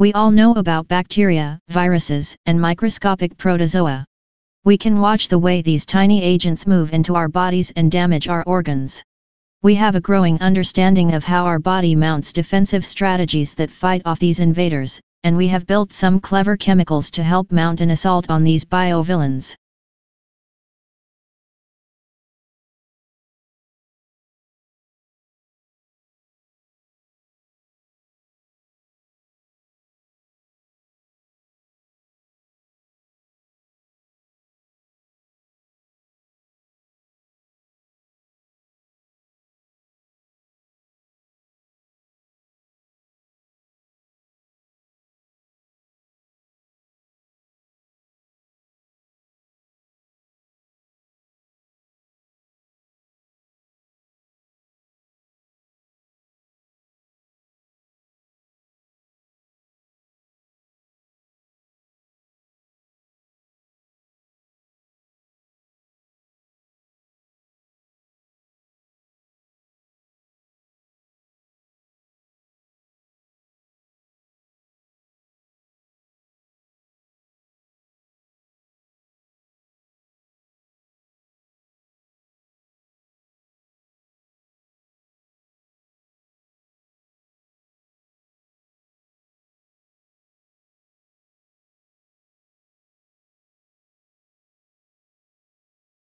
We all know about bacteria, viruses, and microscopic protozoa. We can watch the way these tiny agents move into our bodies and damage our organs. We have a growing understanding of how our body mounts defensive strategies that fight off these invaders, and we have built some clever chemicals to help mount an assault on these biovillains.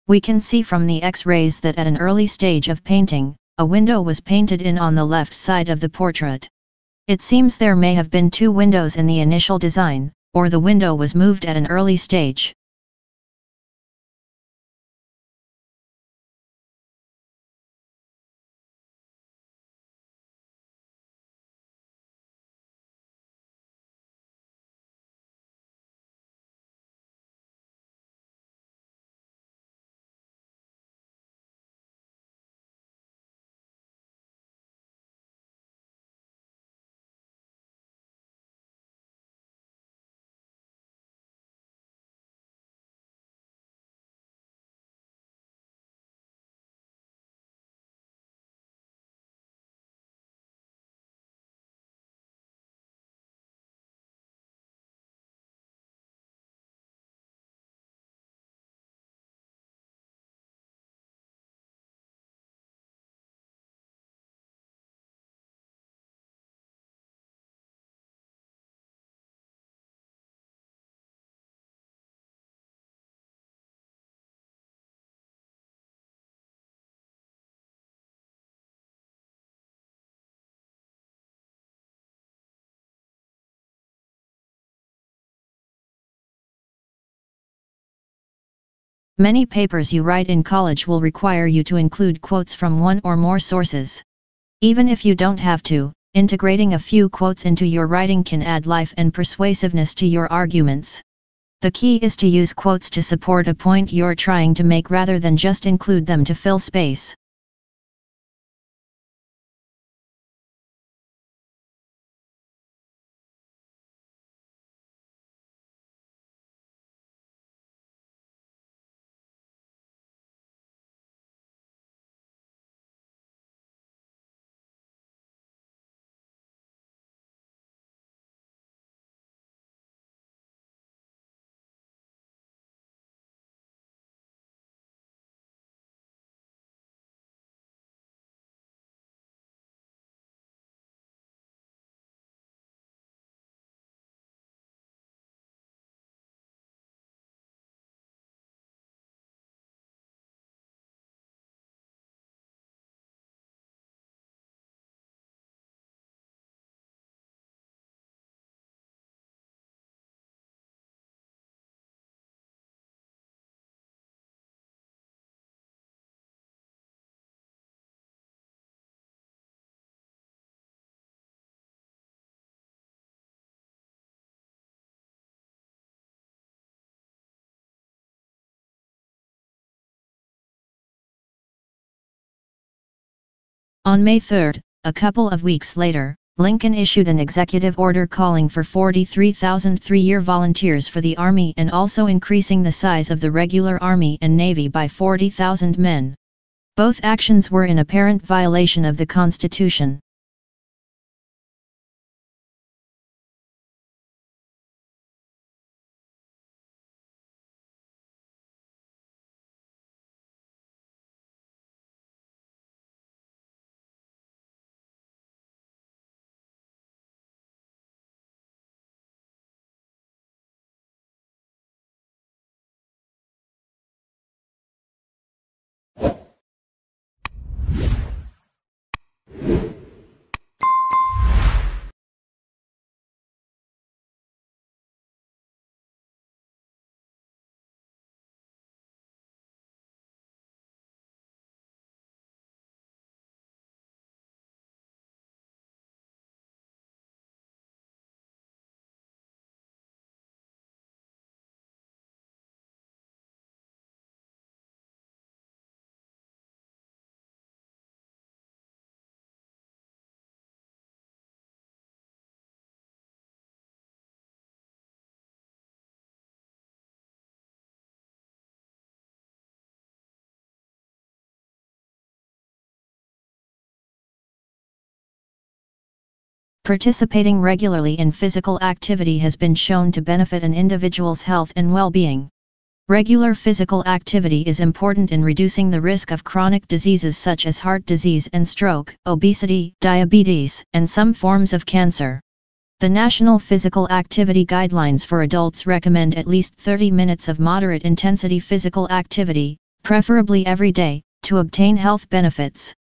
We can see from the X-rays that at an early stage of painting, a window was painted in on the left side of the portrait. It seems there may have been two windows in the initial design, or the window was moved at an early stage. Many papers you write in college will require you to include quotes from one or more sources. Even if you don't have to, integrating a few quotes into your writing can add life and persuasiveness to your arguments. The key is to use quotes to support a point you're trying to make rather than just include them to fill space. On May 3, a couple of weeks later, Lincoln issued an executive order calling for 43,000 three-year volunteers for the Army and also increasing the size of the regular Army and Navy by 40,000 men. Both actions were in apparent violation of the Constitution. Participating regularly in physical activity has been shown to benefit an individual's health and well-being. Regular physical activity is important in reducing the risk of chronic diseases such as heart disease and stroke, obesity, diabetes, and some forms of cancer. The National Physical Activity Guidelines for adults recommend at least 30 minutes of moderate intensity physical activity, preferably every day, to obtain health benefits.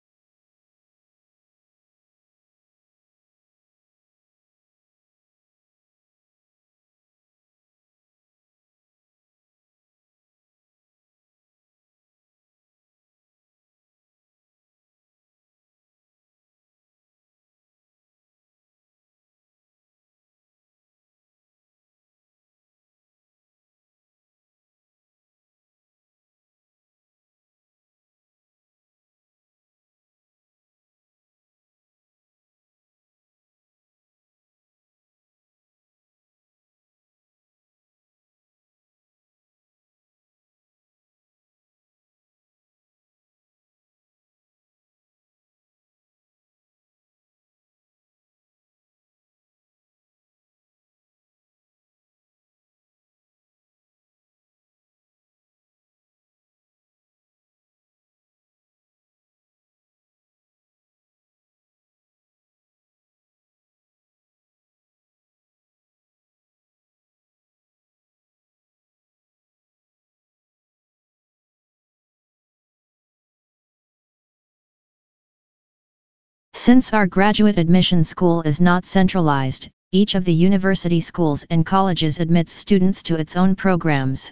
Since our graduate admission school is not centralized, each of the university schools and colleges admits students to its own programs.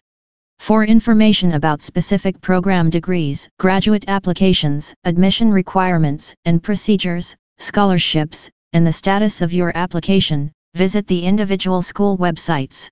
For information about specific program degrees, graduate applications, admission requirements, and procedures, scholarships, and the status of your application, visit the individual school websites.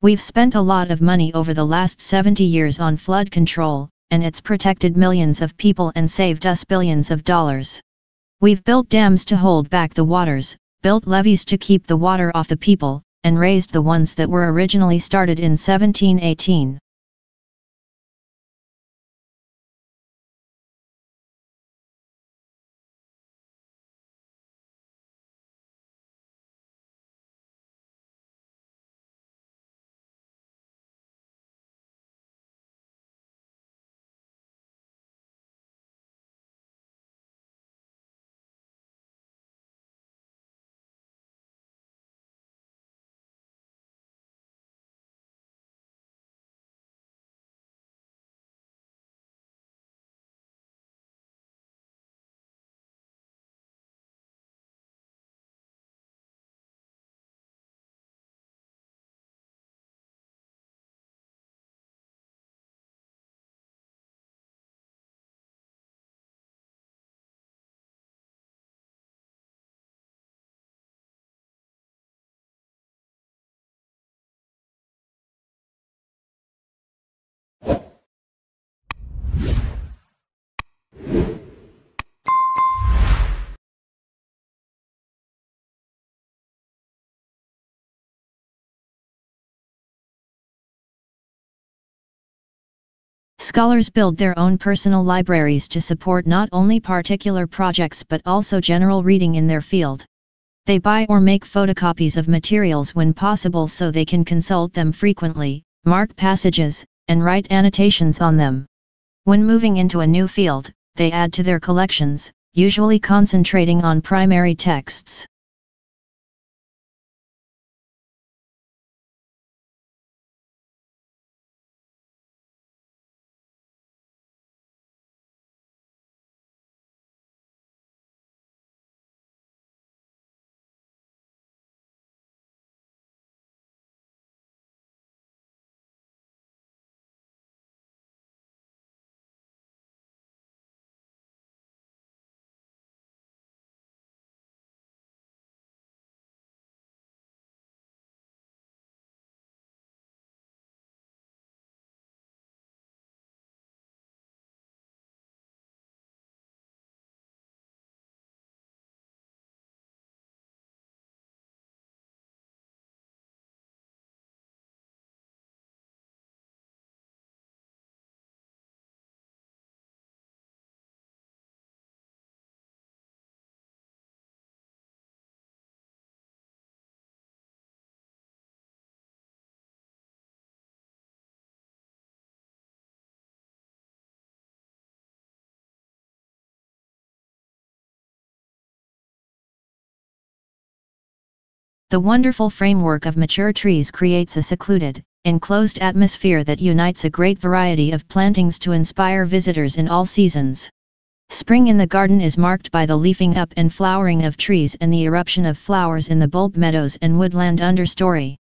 We've spent a lot of money over the last 70 years on flood control, and it's protected millions of people and saved us billions of dollars. We've built dams to hold back the waters, built levees to keep the water off the people, and raised the ones that were originally started in 1718. Scholars build their own personal libraries to support not only particular projects but also general reading in their field. They buy or make photocopies of materials when possible so they can consult them frequently, mark passages, and write annotations on them. When moving into a new field, they add to their collections, usually concentrating on primary texts. The wonderful framework of mature trees creates a secluded, enclosed atmosphere that unites a great variety of plantings to inspire visitors in all seasons. Spring in the garden is marked by the leafing up and flowering of trees and the eruption of flowers in the bulb meadows and woodland understory.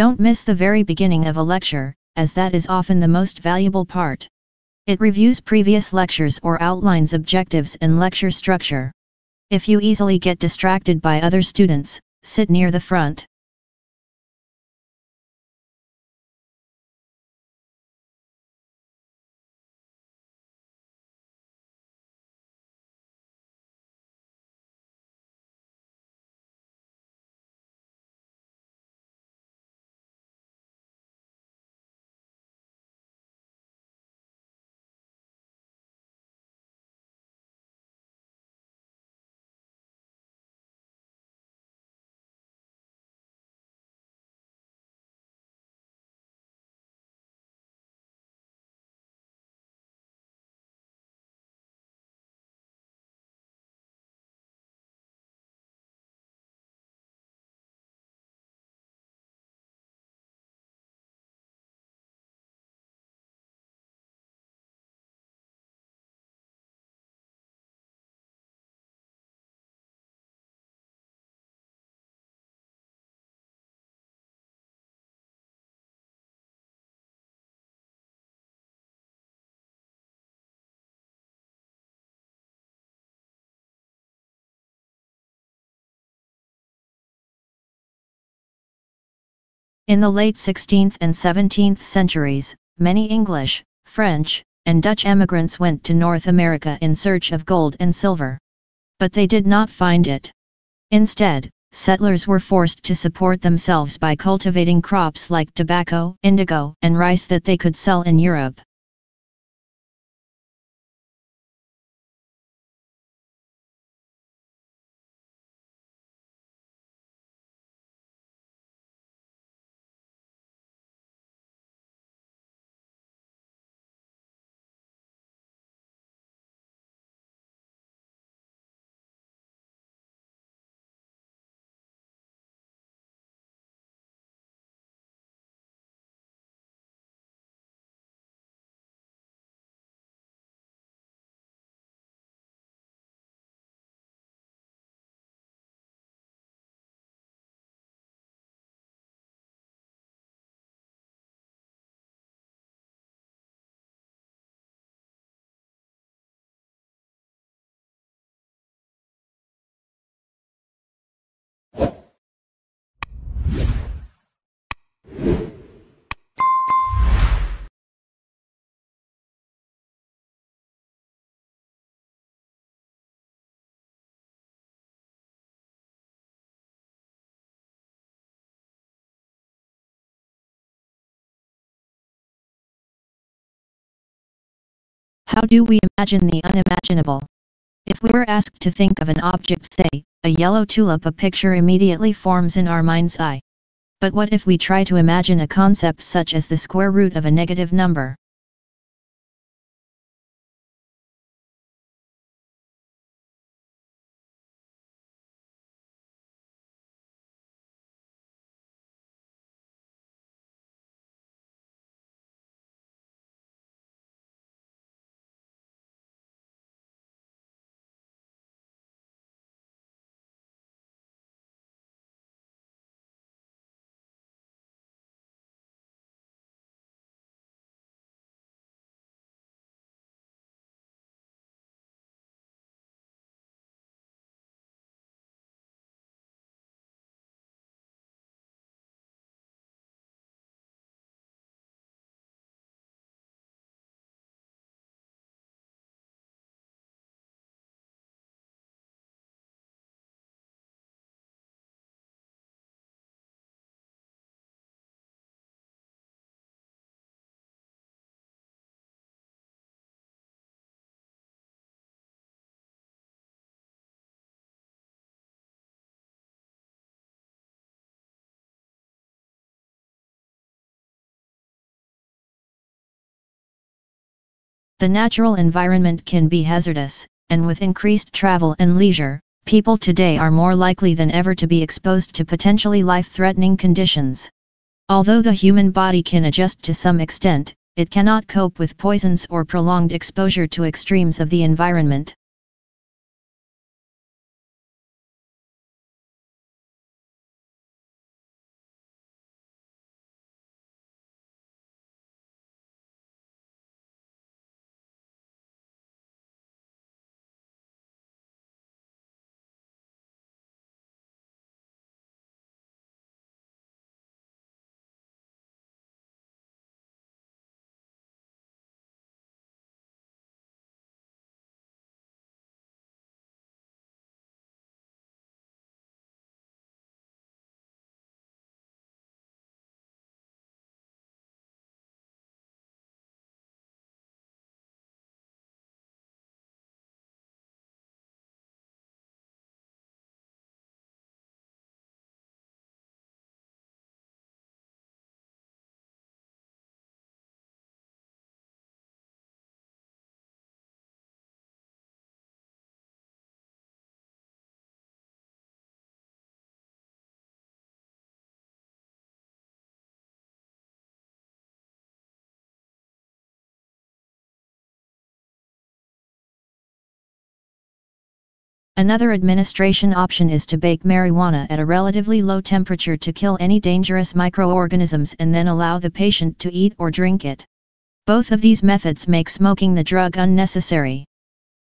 Don't miss the very beginning of a lecture, as that is often the most valuable part. It reviews previous lectures or outlines objectives and lecture structure. If you easily get distracted by other students, sit near the front. In the late 16th and 17th centuries, many English, French, and Dutch emigrants went to North America in search of gold and silver. But they did not find it. Instead, settlers were forced to support themselves by cultivating crops like tobacco, indigo, and rice that they could sell in Europe. How do we imagine the unimaginable? If we were asked to think of an object say, a yellow tulip a picture immediately forms in our mind's eye. But what if we try to imagine a concept such as the square root of a negative number? The natural environment can be hazardous, and with increased travel and leisure, people today are more likely than ever to be exposed to potentially life-threatening conditions. Although the human body can adjust to some extent, it cannot cope with poisons or prolonged exposure to extremes of the environment. Another administration option is to bake marijuana at a relatively low temperature to kill any dangerous microorganisms and then allow the patient to eat or drink it. Both of these methods make smoking the drug unnecessary.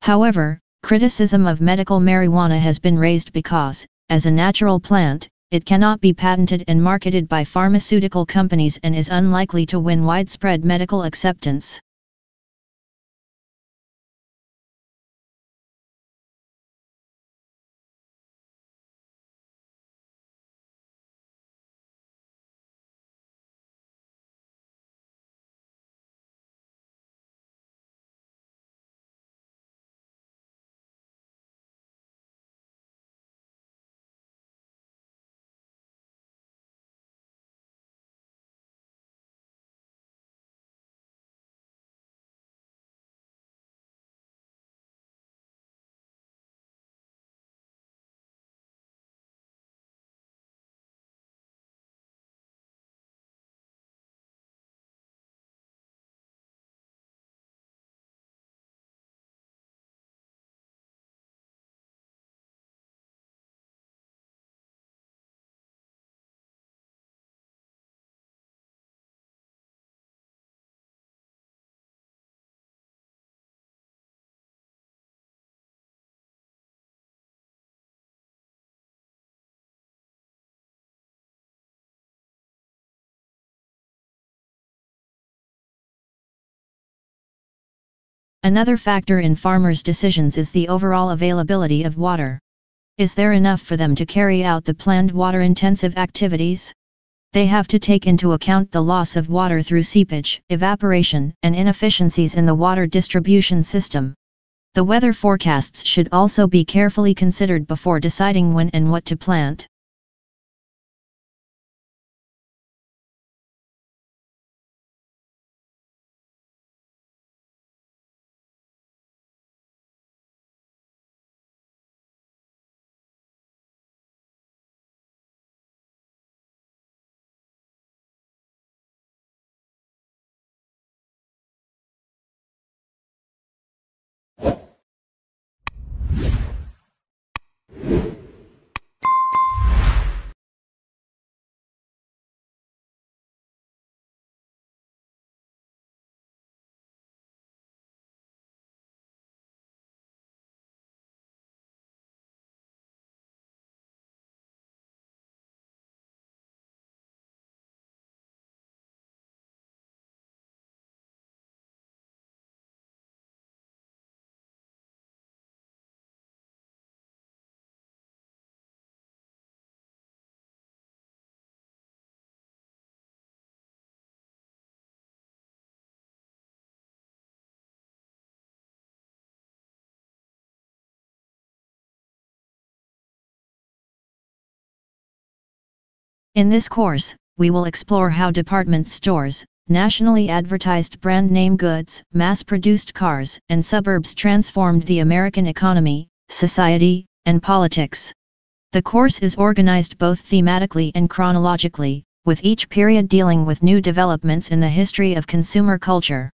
However, criticism of medical marijuana has been raised because, as a natural plant, it cannot be patented and marketed by pharmaceutical companies and is unlikely to win widespread medical acceptance. Another factor in farmers' decisions is the overall availability of water. Is there enough for them to carry out the planned water-intensive activities? They have to take into account the loss of water through seepage, evaporation, and inefficiencies in the water distribution system. The weather forecasts should also be carefully considered before deciding when and what to plant. In this course, we will explore how department stores, nationally advertised brand name goods, mass-produced cars, and suburbs transformed the American economy, society, and politics. The course is organized both thematically and chronologically, with each period dealing with new developments in the history of consumer culture.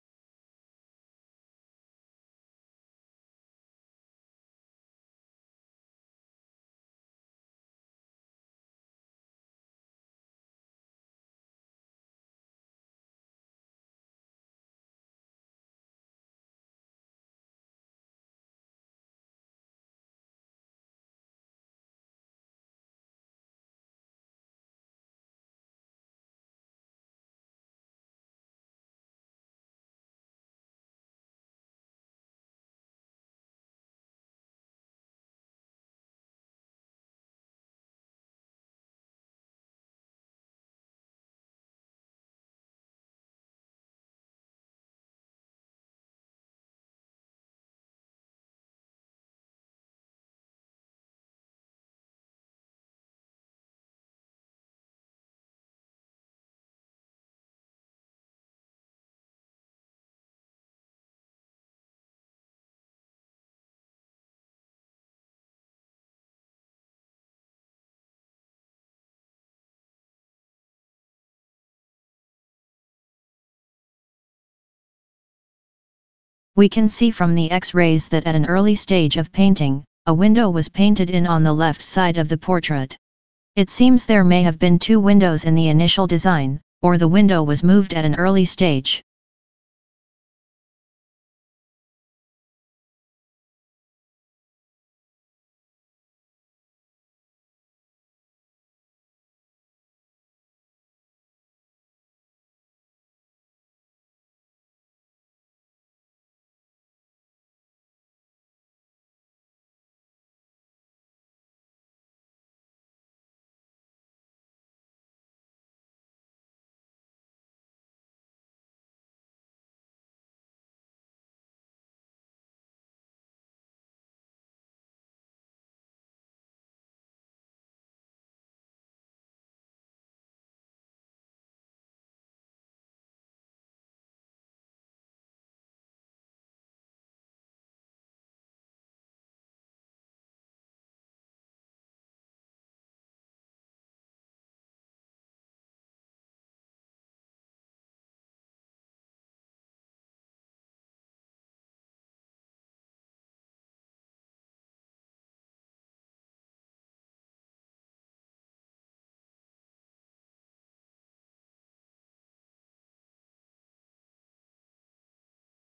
We can see from the X-rays that at an early stage of painting, a window was painted in on the left side of the portrait. It seems there may have been two windows in the initial design, or the window was moved at an early stage.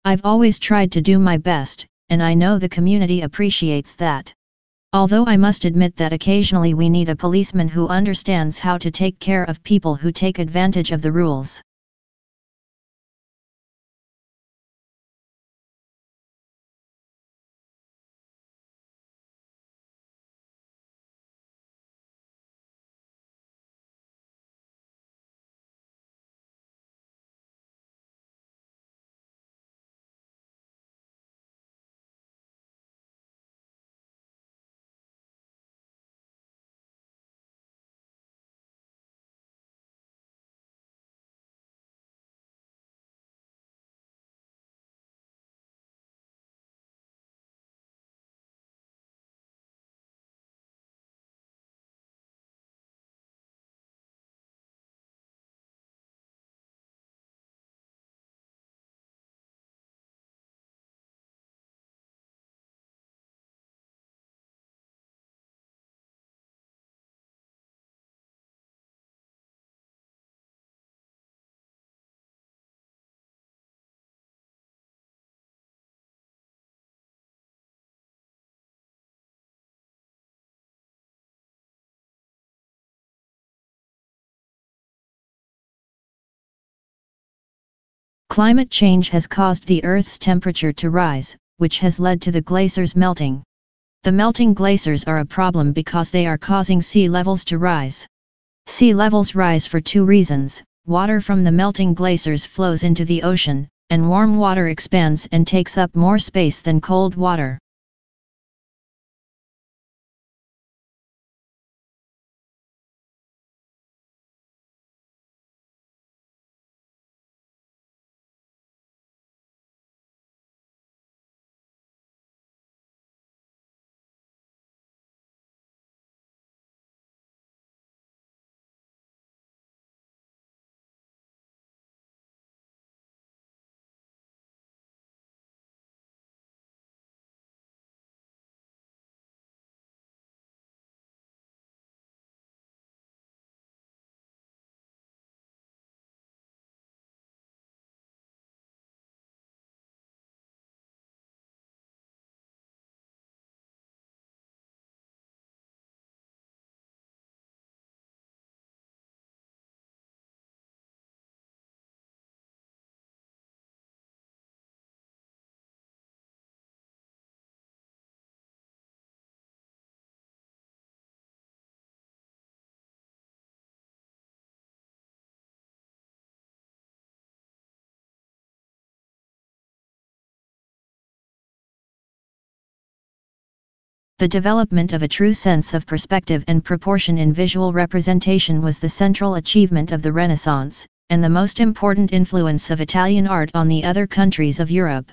I've always tried to do my best, and I know the community appreciates that. Although I must admit that occasionally we need a policeman who understands how to take care of people who take advantage of the rules. Climate change has caused the Earth's temperature to rise, which has led to the glaciers melting. The melting glaciers are a problem because they are causing sea levels to rise. Sea levels rise for two reasons, water from the melting glaciers flows into the ocean, and warm water expands and takes up more space than cold water. The development of a true sense of perspective and proportion in visual representation was the central achievement of the Renaissance, and the most important influence of Italian art on the other countries of Europe.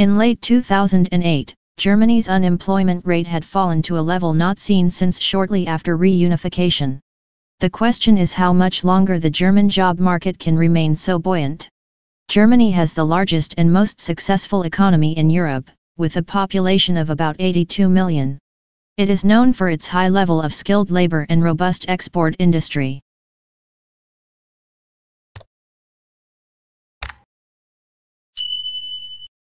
In late 2008, Germany's unemployment rate had fallen to a level not seen since shortly after reunification. The question is how much longer the German job market can remain so buoyant. Germany has the largest and most successful economy in Europe, with a population of about 82 million. It is known for its high level of skilled labor and robust export industry.